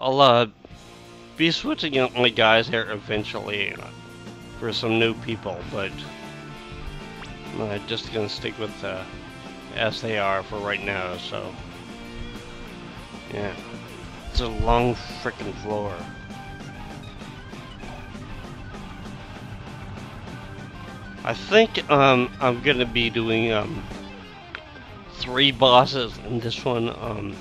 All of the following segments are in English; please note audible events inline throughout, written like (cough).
I'll uh, be switching out my guys here eventually for some new people, but I'm uh, just gonna stick with uh, as they are for right now. So yeah, it's a long freaking floor. I think um, I'm gonna be doing um, three bosses in this one, um,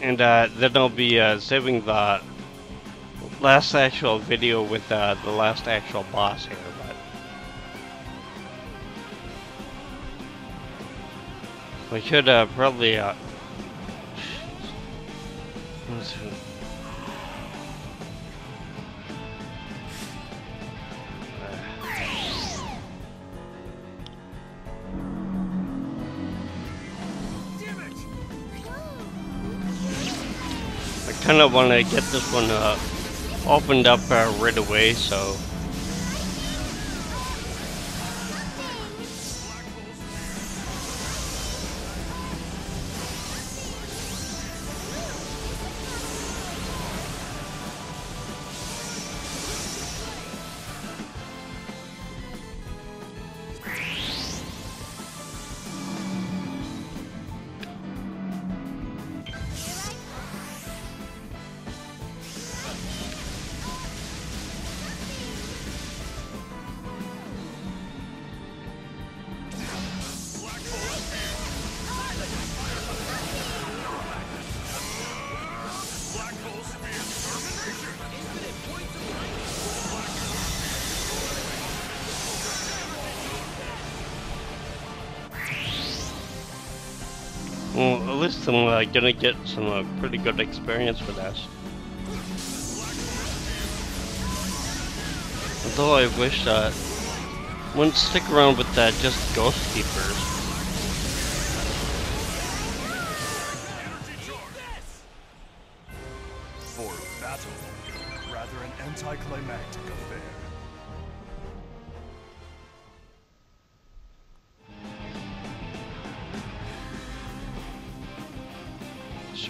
and uh, then I'll be uh, saving the last actual video with uh, the last actual boss here. But we should uh, probably. Kind of want to get this one uh, opened up uh, right away, so least I'm uh, gonna get some uh, pretty good experience for this. Although I wish that wouldn't stick around with that just Ghost Keepers. For battle, rather an anticlimactic affair.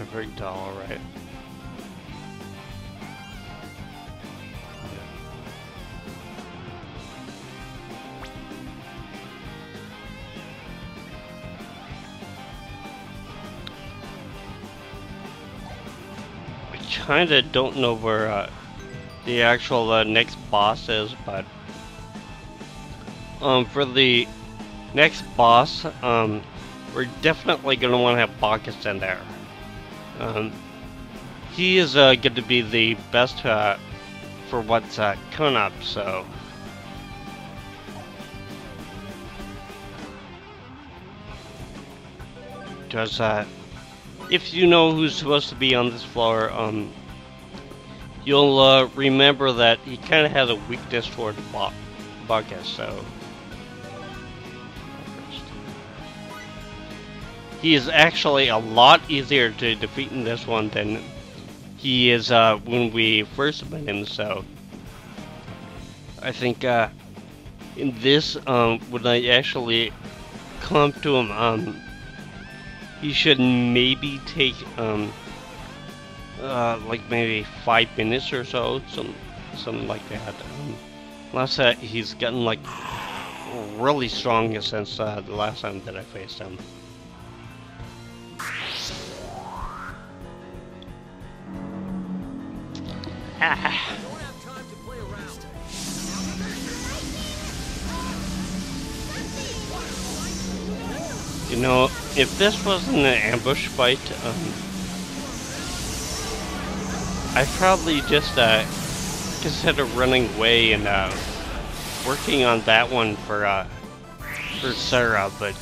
Shivering doll, right? I kinda don't know where uh, the actual uh, next boss is, but um, for the next boss, um, we're definitely gonna want to have Bacchus in there. Um, he is uh, going to be the best uh, for what's uh, coming up, so. Because uh, if you know who's supposed to be on this floor, um, you'll uh, remember that he kind of has a weakness toward Bacchus, so. He is actually a lot easier to defeat in this one than he is uh, when we first met him, so I think uh, in this, um, when I actually come to him, um, he should maybe take um, uh, like maybe five minutes or so, some something like that. Um, unless that he's gotten like really strong since uh, the last time that I faced him. (sighs) You know, if this wasn't an ambush fight, um, I'd probably just uh, consider running away and uh, working on that one for uh, for Sarah, but.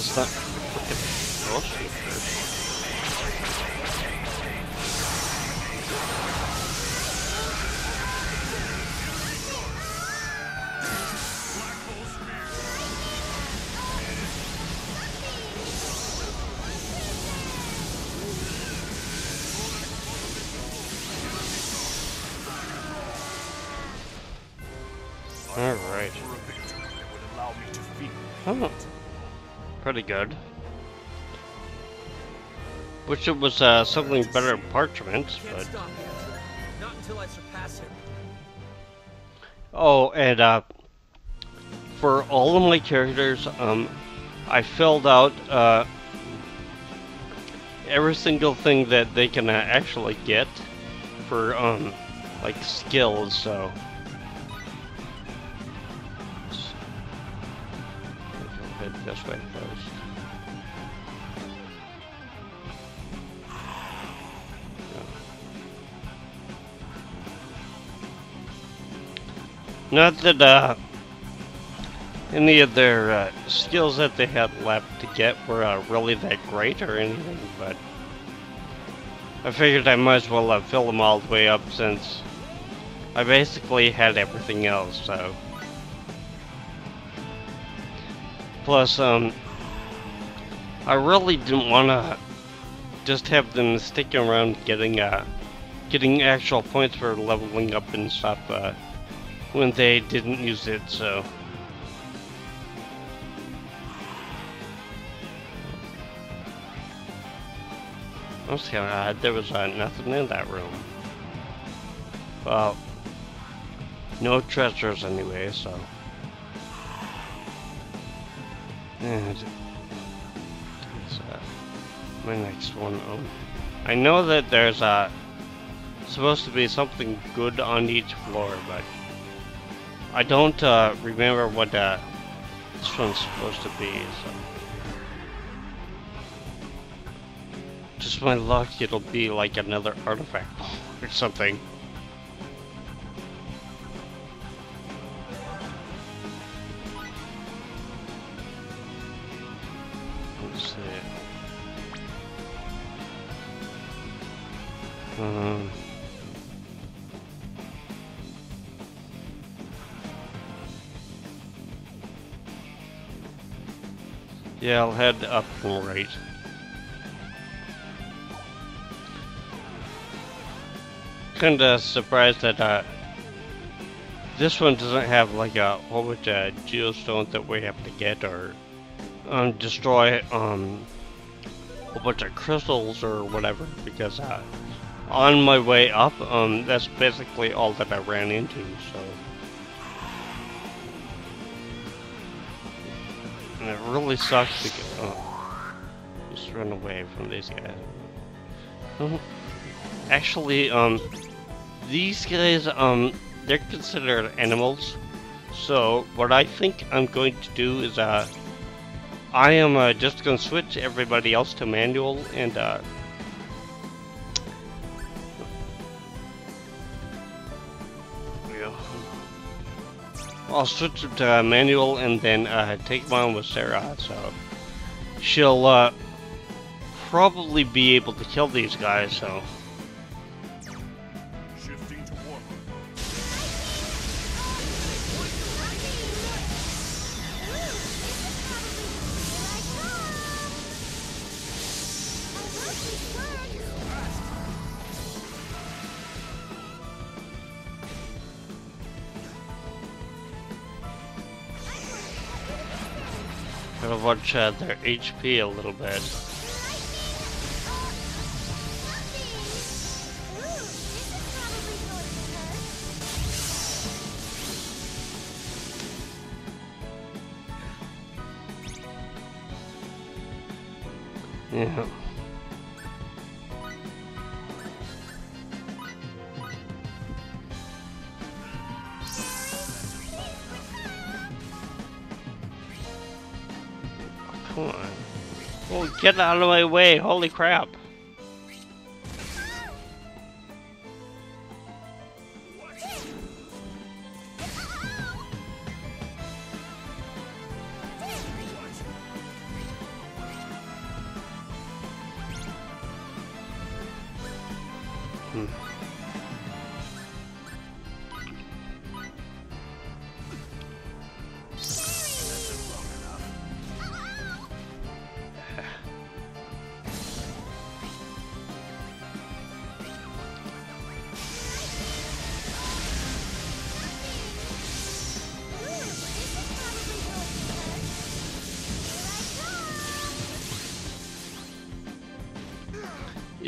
Okay. Well, Pretty good. Wish it was uh, something better than parchment, but... Not until I surpass him. Oh, and uh, for all of my characters, um, I filled out uh, every single thing that they can uh, actually get for um, like skills. So. First. Not that uh, any of their uh, skills that they had left to get were uh, really that great or anything, but I figured I might as well uh, fill them all the way up since I basically had everything else, so. Plus, um, I really didn't want to just have them sticking around getting, uh, getting actual points for leveling up and stuff, uh, when they didn't use it, so. That's kind of odd. There was uh, nothing in that room. Well, no treasures anyway, so. And uh, my next one. Oh, I know that there's uh, supposed to be something good on each floor, but I don't uh, remember what uh, this one's supposed to be. So. Just my luck, it'll be like another artifact (laughs) or something. Um. Yeah, I'll head up right. Kinda surprised that uh, this one doesn't have like a whole bunch of geostones that we have to get or um, destroy um, a bunch of crystals or whatever because uh, on my way up, um, that's basically all that I ran into. So. And it really sucks because oh, just run away from these guys. Actually, um, these guys, um, they're considered animals. So what I think I'm going to do is, uh, I am uh, just going to switch everybody else to manual and, uh, I'll switch it to uh, manual and then uh, take one with Sarah. So she'll uh, probably be able to kill these guys. So gotta watch uh, their HP a little bit. Yeah. Come on. Oh, get out of my way. Holy crap.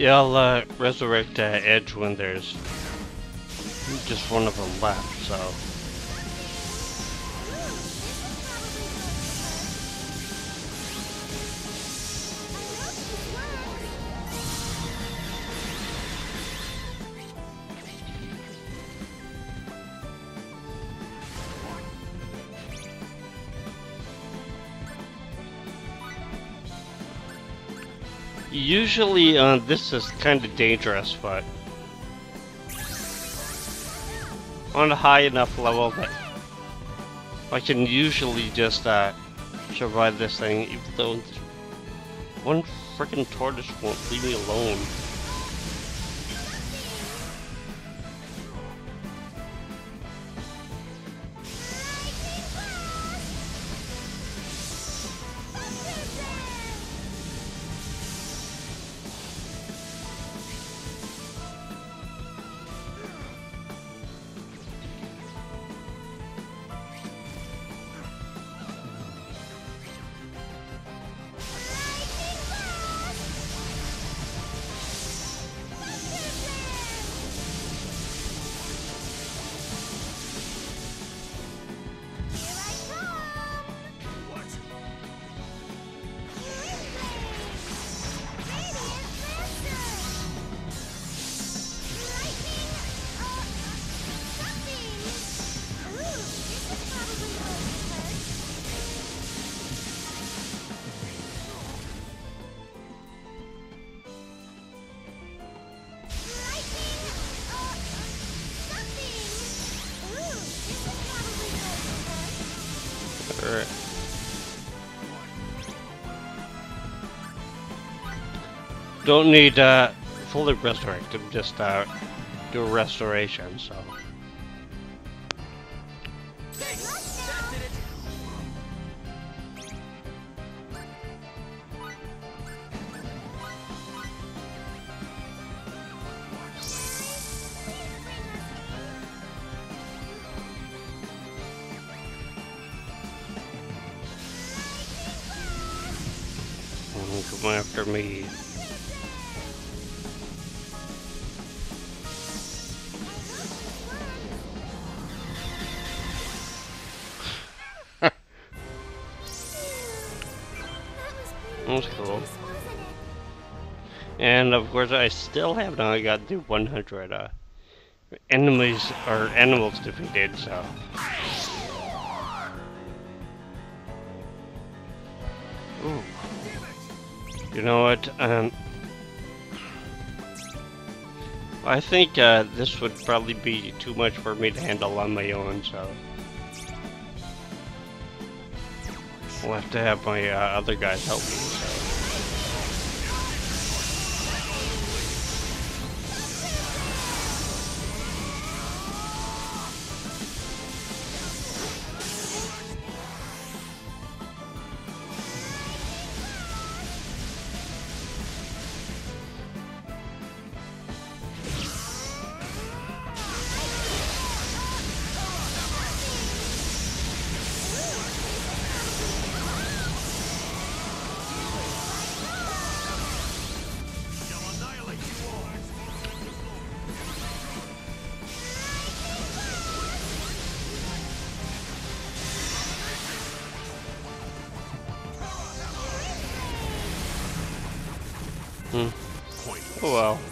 Yeah, I'll uh, resurrect uh, Edge when there's just one of them left, so. Usually, uh, this is kind of dangerous, but on a high enough level that I can usually just uh, survive this thing, even though one freaking tortoise won't leave me alone. Alright. Don't need uh, fully resurrect, just uh, do a restoration, so. Come after me. (laughs) That's cool. And of course, I still have not got the 100 uh, enemies or animals defeated. So. Ooh. You know what? Um, I think uh, this would probably be too much for me to handle on my own. So. We'll have to have my uh, other guys help me. Oh well.